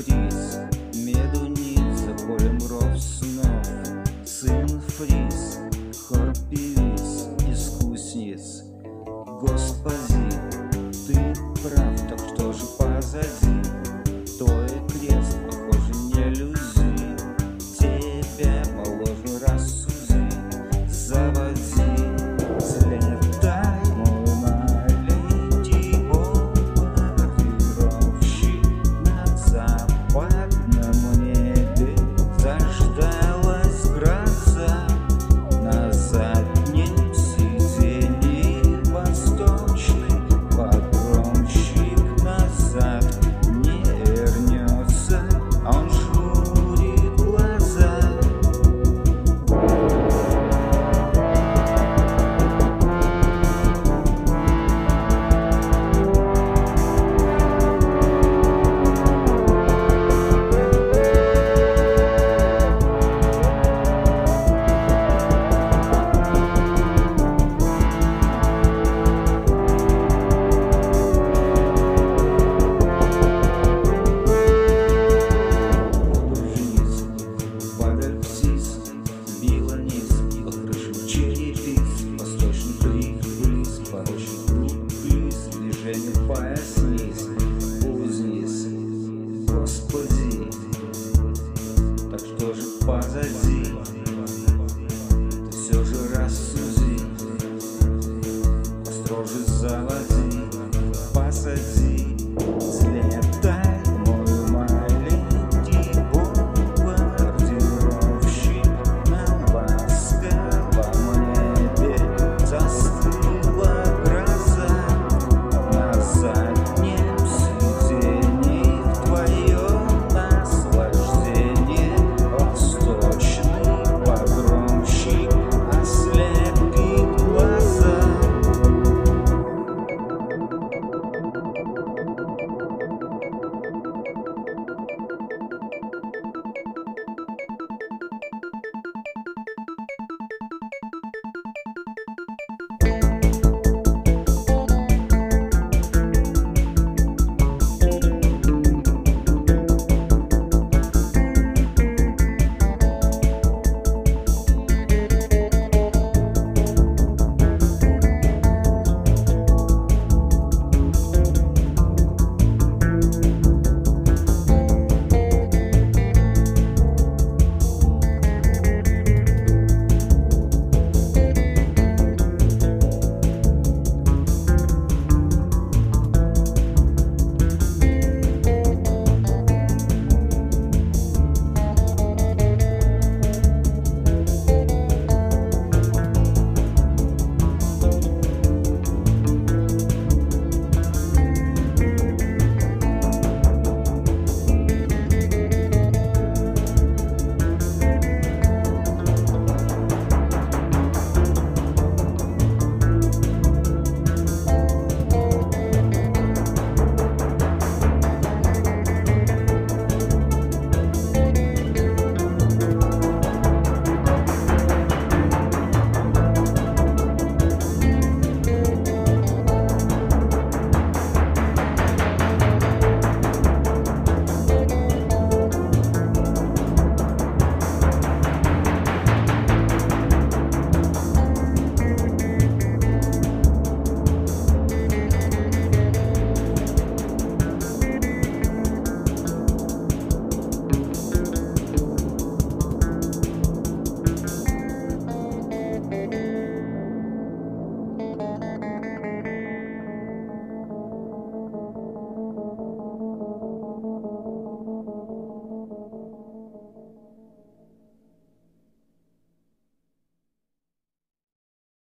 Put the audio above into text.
refugees.